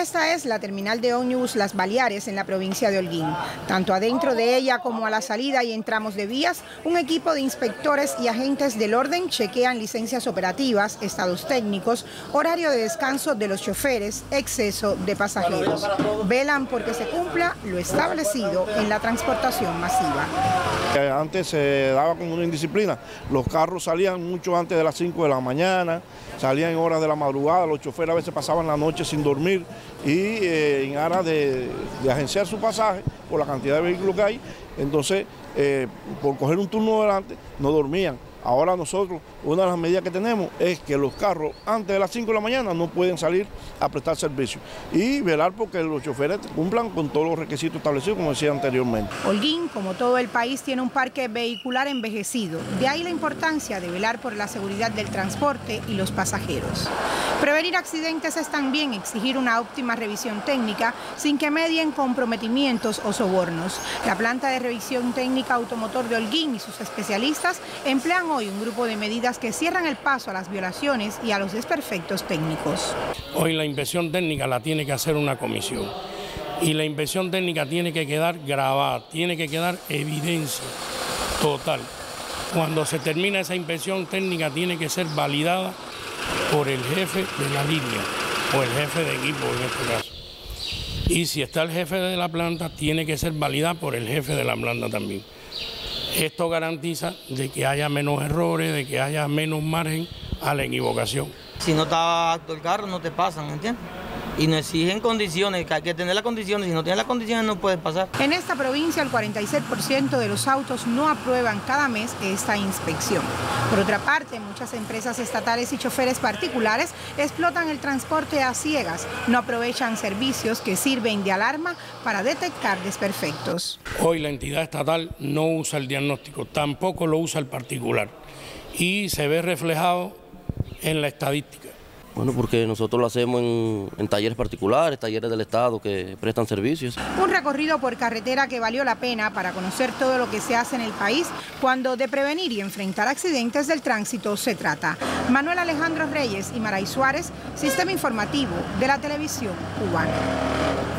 Esta es la terminal de ómnibus Las Baleares en la provincia de Holguín. Tanto adentro de ella como a la salida y en tramos de vías, un equipo de inspectores y agentes del orden chequean licencias operativas, estados técnicos, horario de descanso de los choferes, exceso de pasajeros. Velan porque se cumpla lo establecido en la transportación masiva. Antes se daba como una indisciplina, los carros salían mucho antes de las 5 de la mañana, salían en horas de la madrugada, los choferes a veces pasaban la noche sin dormir y eh, en aras de, agenciar su pasaje por la cantidad de vehículos que hay, entonces eh, por coger un turno delante no dormían. Ahora nosotros, una de las medidas que tenemos es que los carros antes de las 5 de la mañana no pueden salir a prestar servicio y velar porque los choferes cumplan con todos los requisitos establecidos, como decía anteriormente. Holguín, como todo el país, tiene un parque vehicular envejecido. De ahí la importancia de velar por la seguridad del transporte y los pasajeros. Prevenir accidentes es también exigir una óptima revisión técnica sin que medien comprometimientos o sobornos. La planta de revisión técnica automotor de Holguín y sus especialistas emplean hoy un grupo de medidas que cierran el paso a las violaciones y a los desperfectos técnicos. Hoy la inspección técnica la tiene que hacer una comisión y la inspección técnica tiene que quedar grabada, tiene que quedar evidencia total. Cuando se termina esa inspección técnica tiene que ser validada por el jefe de la línea o el jefe de equipo en este caso. Y si está el jefe de la planta, tiene que ser validada por el jefe de la planta también. Esto garantiza de que haya menos errores, de que haya menos margen a la equivocación. Si no está apto el carro, no te pasan, ¿entiendes? Y nos exigen condiciones, que hay que tener las condiciones, si no tienes las condiciones no puedes pasar. En esta provincia el 46% de los autos no aprueban cada mes esta inspección. Por otra parte, muchas empresas estatales y choferes particulares explotan el transporte a ciegas, no aprovechan servicios que sirven de alarma para detectar desperfectos. Hoy la entidad estatal no usa el diagnóstico, tampoco lo usa el particular y se ve reflejado en la estadística. Bueno, porque nosotros lo hacemos en, talleres particulares, talleres del Estado que prestan servicios. Un recorrido por carretera que valió la pena para conocer todo lo que se hace en el país cuando de prevenir y enfrentar accidentes del tránsito se trata. Manuel Alejandro Reyes y Maray Suárez, Sistema Informativo de la Televisión Cubana.